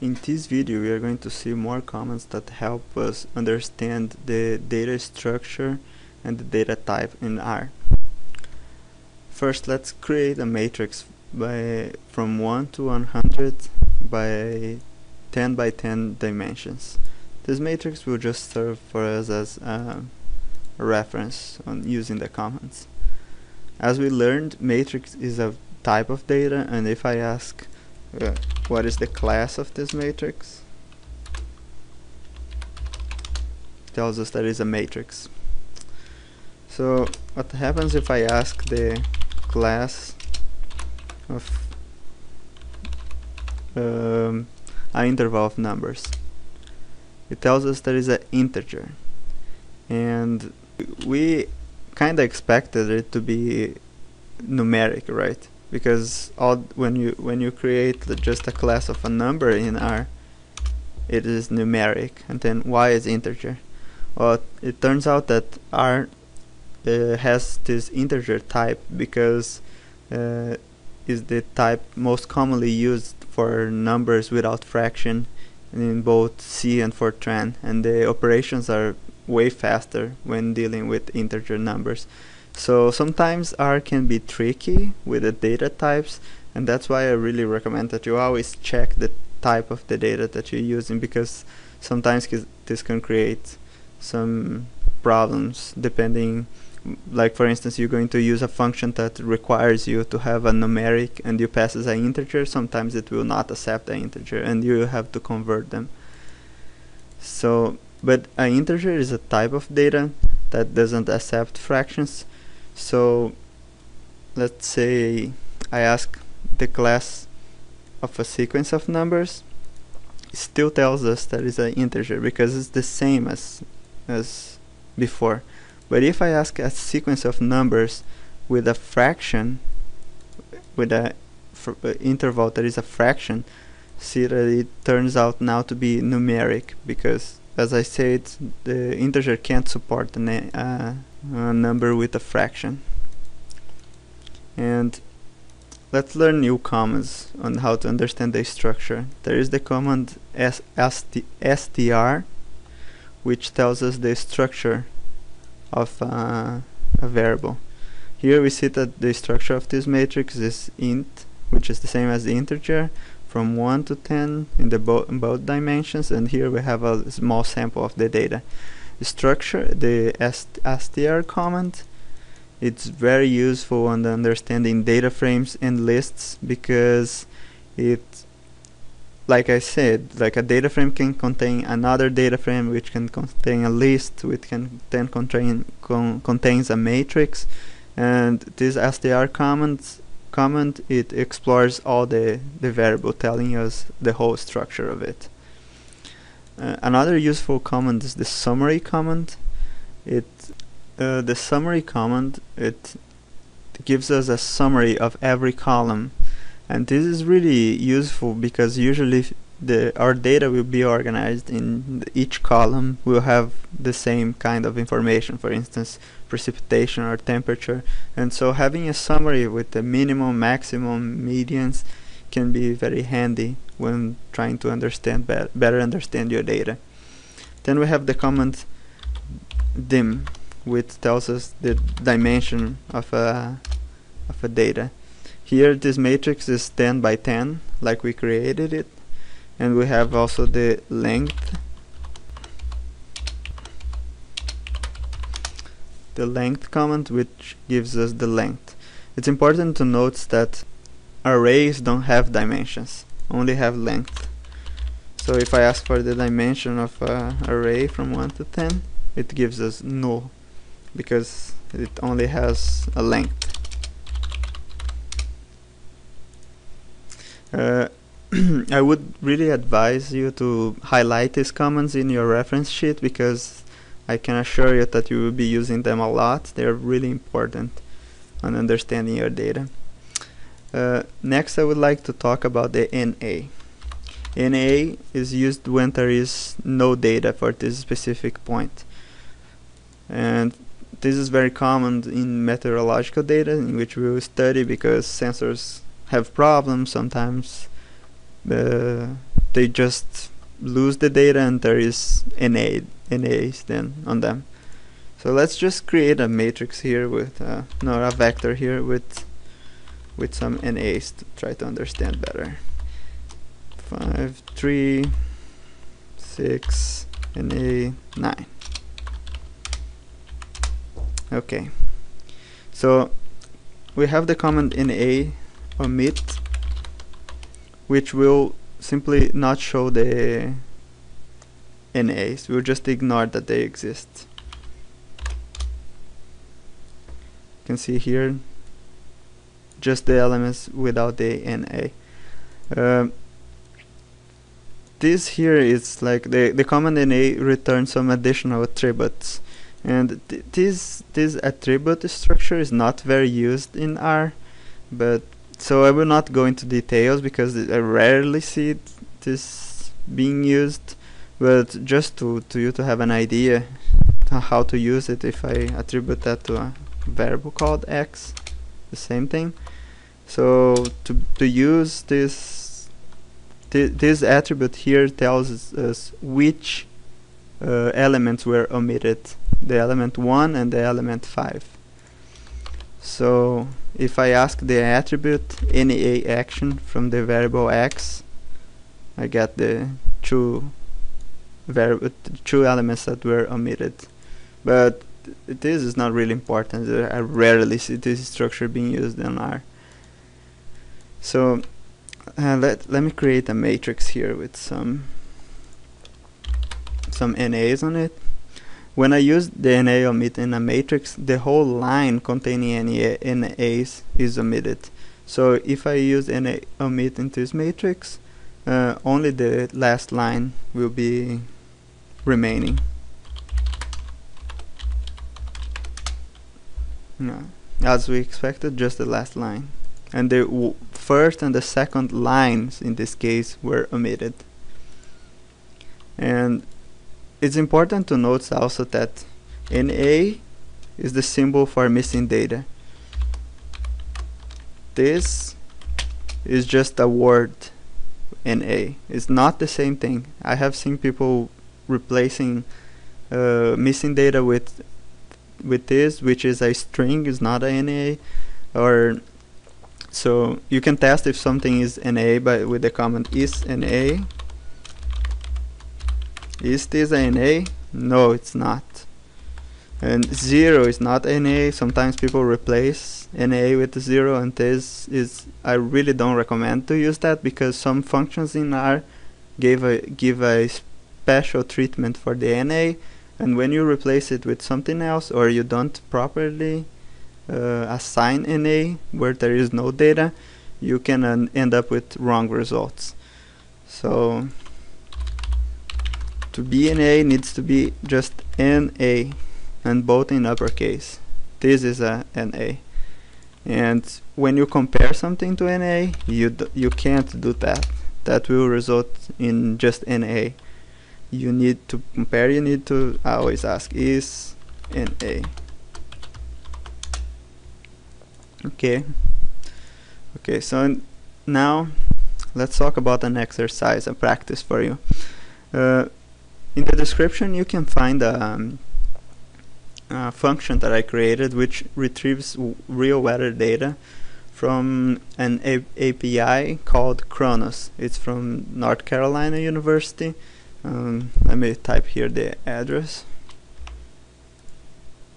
In this video we are going to see more comments that help us understand the data structure and the data type in R. First let's create a matrix by from 1 to 100 by 10 by 10 dimensions. This matrix will just serve for us as a reference on using the comments. As we learned, matrix is a type of data and if I ask what is the class of this matrix? Tells us that it's a matrix. So what happens if I ask the class of um, an interval of numbers? It tells us that it's an integer. And we kinda expected it to be numeric right because all when you when you create just a class of a number in R it is numeric and then y is integer. Well it turns out that R uh, has this integer type because uh, is the type most commonly used for numbers without fraction in both C and Fortran and the operations are way faster when dealing with integer numbers so sometimes R can be tricky with the data types and that's why I really recommend that you always check the type of the data that you're using because sometimes this can create some problems depending like for instance you're going to use a function that requires you to have a numeric and you pass as an integer sometimes it will not accept the integer and you have to convert them. So but an integer is a type of data that doesn't accept fractions so let's say I ask the class of a sequence of numbers it still tells us that it's an integer because it's the same as as before. But if I ask a sequence of numbers with a fraction with a uh, interval that is a fraction see that it turns out now to be numeric because as I said the integer can't support a, number with a fraction. And let's learn new commands on how to understand the structure. There is the command str which tells us the structure of uh, a variable. Here we see that the structure of this matrix is int which is the same as the integer from 1 to 10 in the bo both dimensions and here we have a small sample of the data. Structure the str command it's very useful on understanding data frames and lists because it like I said like a data frame can contain another data frame which can contain a list which can then contain con contains a matrix. And this str command it explores all the the variable telling us the whole structure of it. Uh, another useful command is the summary command it uh, the summary command it gives us a summary of every column. And this is really useful because usually the our data will be organized in each column will have the same kind of information. For instance precipitation or temperature. And so having a summary with the minimum maximum medians can be very handy when trying to understand be better understand your data. Then we have the command dim which tells us the dimension of a of a data. Here this matrix is 10 by 10 like we created it. And we have also the length the length comment which gives us the length. It's important to note that arrays don't have dimensions, only have length. So if I ask for the dimension of an array from 1 to 10, it gives us null because it only has a length. Uh, I would really advise you to highlight these comments in your reference sheet because I can assure you that you will be using them a lot. They're really important on understanding your data. Uh, next I would like to talk about the NA. NA is used when there is no data for this specific point. And this is very common in meteorological data in which we will study because sensors have problems sometimes the they just lose the data and there is NA, NAs then on them. So let's just create a matrix here with, uh, no, a vector here with with some NAs to try to understand better. 5, 3, 6, NA, 9. Okay, so we have the command NA omit which will simply not show the NAs, we'll just ignore that they exist. You can see here just the elements without the NA. Uh, this here is like the the command NA returns some additional attributes, and th this this attribute structure is not very used in R, but so I will not go into details because I rarely see this being used, but just to to you to have an idea how to use it if I attribute that to a variable called x, the same thing. So to to use this th this attribute here tells us which uh, elements were omitted, the element 1 and the element 5. So if I ask the attribute NA action from the variable x, I get the two variable two elements that were omitted. But this is not really important. I rarely see this structure being used in R. So uh, let let me create a matrix here with some some NAs on it. When I use the NA omit in a matrix, the whole line containing any NAs is omitted. So if I use NA omit in this matrix, uh, only the last line will be remaining. No, as we expected, just the last line and the first and the second lines in this case were omitted. And it's important to note also that NA is the symbol for missing data. This is just a word NA. It's not the same thing. I have seen people replacing uh, missing data with with this, which is a string, is not an a NA, or so you can test if something is NA by with the command is NA. Is this an a NA? No, it's not. And 0 is not NA. Sometimes people replace NA with 0 and this is I really don't recommend to use that because some functions in R give a give a special treatment for the NA and when you replace it with something else or you don't properly uh, assign NA where there is no data, you can uh, end up with wrong results. So to be NA needs to be just NA and both in uppercase. This is a NA. And when you compare something to NA, you you can't do that. That will result in just NA. You need to compare, you need to always ask is NA okay. Okay so now let's talk about an exercise a practice for you. Uh, in the description you can find a, um, a function that I created which retrieves real weather data from an A API called CRONOS. It's from North Carolina University. Um, let me type here the address.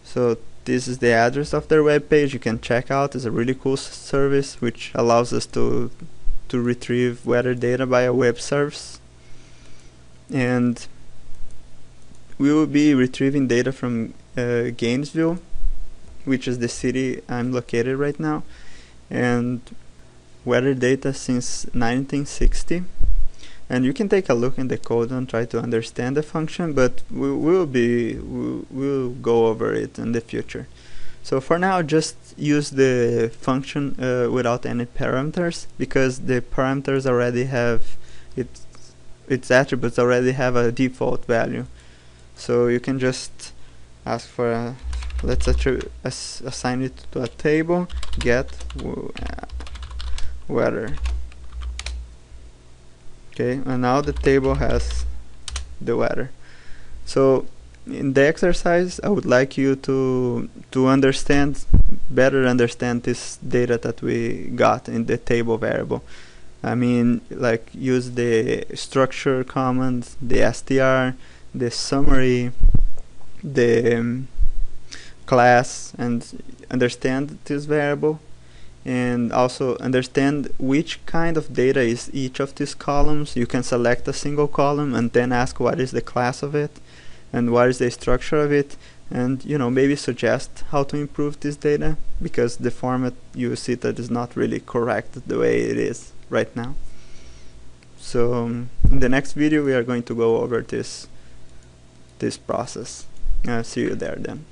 So this is the address of their webpage. You can check out. It's a really cool service which allows us to to retrieve weather data by a web service. And we will be retrieving data from uh, Gainesville which is the city I'm located right now. And weather data since 1960 and you can take a look in the code and try to understand the function but we will be we'll, we'll go over it in the future. So for now just use the function uh, without any parameters because the parameters already have its its attributes already have a default value. So you can just ask for a let's ass assign it to a table get weather okay? And now the table has the weather so in the exercise I would like you to to understand better understand this data that we got in the table variable. I mean like use the structure command the str the summary the um, class and understand this variable and also understand which kind of data is each of these columns. You can select a single column and then ask what is the class of it and what is the structure of it and you know maybe suggest how to improve this data because the format you see that is not really correct the way it is right now. So um, in the next video we are going to go over this this process. I'll see you there then.